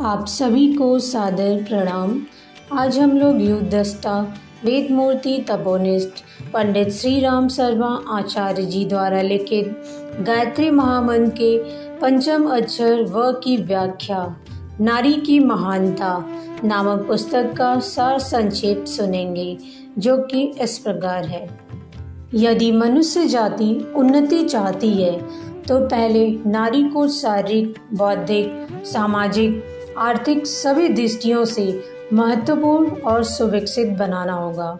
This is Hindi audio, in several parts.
आप सभी को सादर प्रणाम। आज हम लोग युग दस्ता वेद मूर्ति तपोनिष्ठ पंडित श्री राम शर्मा आचार्य जी द्वारा लिखित गायत्री महामंत्र के पंचम अक्षर व की व्याख्या, नारी की महानता नामक पुस्तक का सार संक्षेप सुनेंगे, जो कि इस प्रकार है। यदि मनुष्य जाति उन्नति चाहती है तो पहले नारी को शारीरिक, बौद्धिक, सामाजिक आर्थिक सभी दृष्टियों से महत्वपूर्ण और सुविकसित बनाना होगा।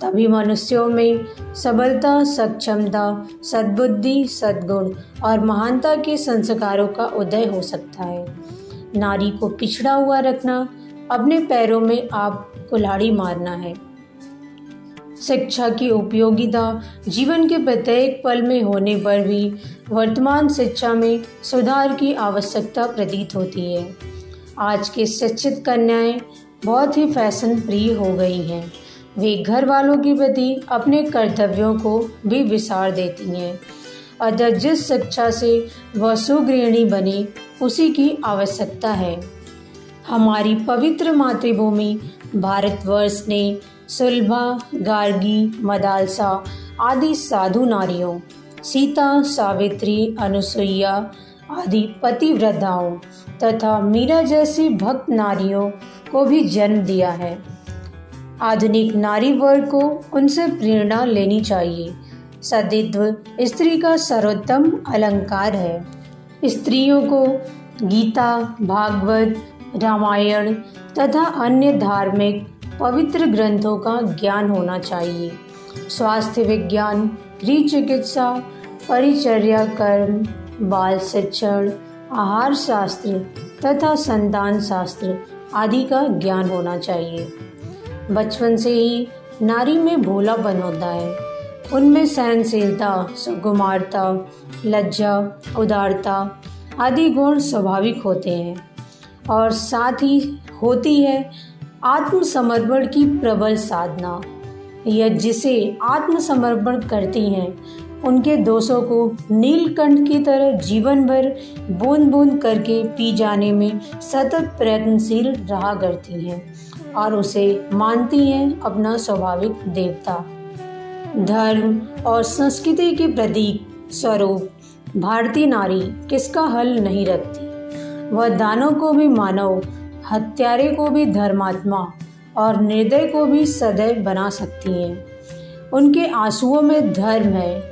तभी मनुष्यों में सबलता, सक्षमता, सद्बुद्धि, सद्गुण और महानता के संस्कारों का उदय हो सकता है। नारी को पिछड़ा हुआ रखना, अपने पैरों में आप कुल्हाड़ी मारना है। शिक्षा की उपयोगिता जीवन के प्रत्येक पल में होने पर भी वर्तमान शिक्षा में सुधार की आवश्यकता प्रतीत होती है। आज की शिक्षित कन्याएँ बहुत ही फ़ैशन प्रिय हो गई हैं। वे घर वालों के प्रति अपने कर्तव्यों को भी विसार देती हैं। अतः जिस शिक्षा से वह सुगृहिणी बने, उसी की आवश्यकता है। हमारी पवित्र मातृभूमि भारतवर्ष ने सुलभा, गार्गी, मदालसा आदि साधु नारियों, सीता, सावित्री, अनुसुईया आदि पतिव्रताओं तथा मीरा जैसी भक्त नारियों को भी जन्म दिया है। आधुनिक नारी वर्ग को उनसे प्रेरणा लेनी चाहिए। सदित्व स्त्री का सर्वोत्तम अलंकार है। स्त्रियों को गीता, भागवत, रामायण तथा अन्य धार्मिक पवित्र ग्रंथों का ज्ञान होना चाहिए। स्वास्थ्य विज्ञान गृह चिकित्सा परिचर्या कर्म बाल शिक्षण, आहार शास्त्र तथा संतान शास्त्र आदि का ज्ञान होना चाहिए। बचपन से ही नारी में भोलापन होता है। उनमें सहनशीलता, सुकुमारता, लज्जा, उदारता आदि गुण स्वाभाविक होते हैं और साथ ही होती है आत्मसमर्पण की प्रबल साधना। यह जिसे आत्मसमर्पण करती हैं उनके दोषों को नीलकंठ की तरह जीवन भर बूंद बूंद करके पी जाने में सतत प्रयत्नशील रहा करती हैं और उसे मानती हैं अपना स्वाभाविक देवता। धर्म और संस्कृति के प्रतीक स्वरूप भारतीय नारी किसका हल नहीं रखती? वह दानों को भी मानव, हत्यारे को भी धर्मात्मा और निर्दय को भी सदैव बना सकती हैं। उनके आंसुओं में धर्म है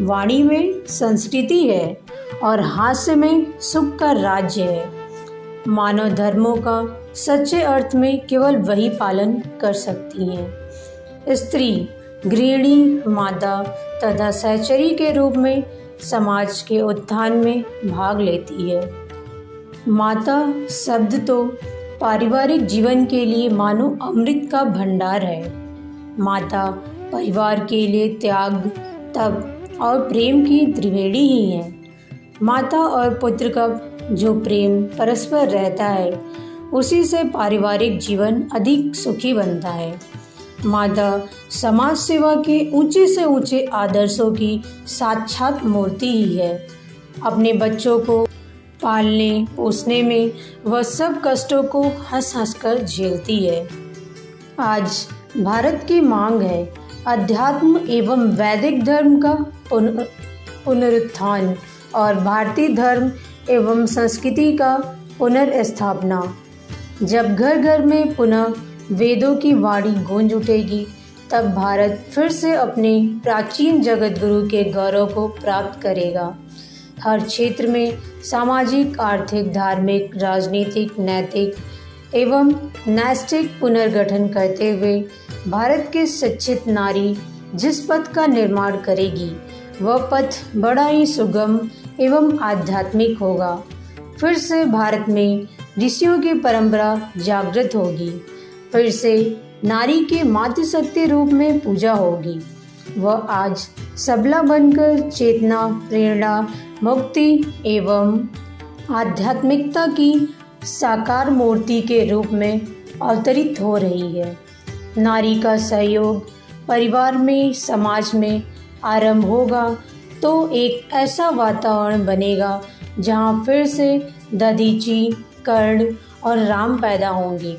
वाणी में संस्कृति है और हास्य में सुख का राज्य है। मानव धर्मों का सच्चे अर्थ में केवल वही पालन कर सकती हैं। स्त्री, गृहिणी, माता तथा सहचरी के रूप में समाज के उत्थान में भाग लेती है। माता शब्द तो पारिवारिक जीवन के लिए मानो अमृत का भंडार है। माता परिवार के लिए त्याग तब और प्रेम की त्रिवेणी ही है। माता और पुत्र का जो प्रेम परस्पर रहता है, उसी से पारिवारिक जीवन अधिक सुखी बनता है। माता समाज सेवा के ऊँचे से ऊँचे आदर्शों की साक्षात मूर्ति ही है। अपने बच्चों को पालने, पोसने में वह सब कष्टों को हंस हंस कर झेलती है। आज भारत की मांग है अध्यात्म एवं वैदिक धर्म का पुनरुत्थान और भारतीय धर्म एवं संस्कृति का पुनर्स्थापना। जब घर घर में पुनः वेदों की वाणी गूंज उठेगी, तब भारत फिर से अपने प्राचीन जगत गुरु के गौरव को प्राप्त करेगा। हर क्षेत्र में सामाजिक, आर्थिक, धार्मिक, राजनीतिक, नैतिक एवं नैस्टिक पुनर्गठन करते हुए भारत के शिक्षित नारी जिस पथ का निर्माण करेगी, वह पथ बड़ा ही सुगम एवं आध्यात्मिक होगा। फिर से भारत में ऋषियों की परंपरा जागृत होगी। फिर से नारी के मातृशक्ति रूप में पूजा होगी। वह आज सबला बनकर चेतना, प्रेरणा, मुक्ति एवं आध्यात्मिकता की साकार मूर्ति के रूप में अवतरित हो रही है। नारी का सहयोग परिवार में, समाज में आरंभ होगा तो एक ऐसा वातावरण बनेगा जहाँ फिर से दधीची, कर्ण और राम पैदा होंगे।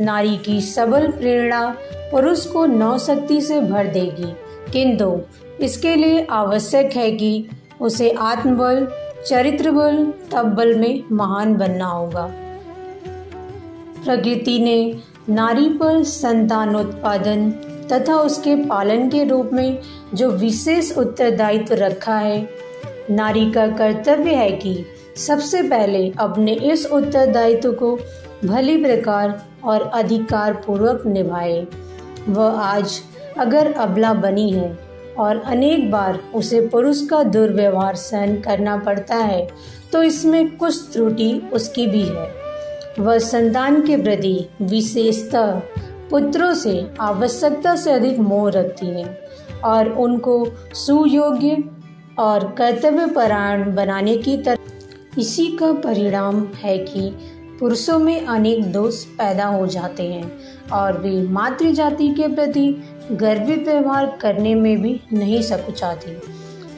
नारी की सबल प्रेरणा पुरुष को नौशक्ति से भर देगी, किंतु इसके लिए आवश्यक है कि उसे आत्मबल चरित्र बल तब बल में महान बनना होगा। प्रकृति ने नारी पर संतानोत्पादन तथा उसके पालन के रूप में जो विशेष उत्तरदायित्व रखा है, नारी का कर्तव्य है कि सबसे पहले अपने इस उत्तरदायित्व को भली प्रकार और अधिकार पूर्वक निभाए। वह आज अगर अबला बनी है और अनेक बार उसे पुरुष का दुर्व्यवहार सहन करना पड़ता है तो इसमें कुछ त्रुटि उसकी भी है। वह संतान के प्रति विशेषतः पुत्रों से आवश्यकता से अधिक मोह रखती है और उनको सुयोग्य और कर्तव्य परायण बनाने की तरह। इसी का परिणाम है कि पुरुषों में अनेक दोष पैदा हो जाते हैं और वे मातृ जाति के प्रति गर्वित व्यवहार करने में भी नहीं सकुचाती।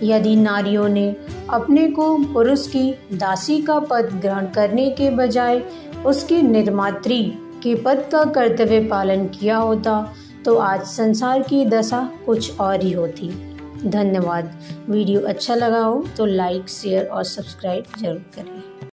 यदि नारियों ने अपने को पुरुष की दासी का पद ग्रहण करने के बजाय उसकी निर्मात्री के पद का कर्तव्य पालन किया होता तो आज संसार की दशा कुछ और ही होती। धन्यवाद। वीडियो अच्छा लगा हो तो लाइक, शेयर और सब्सक्राइब ज़रूर करें।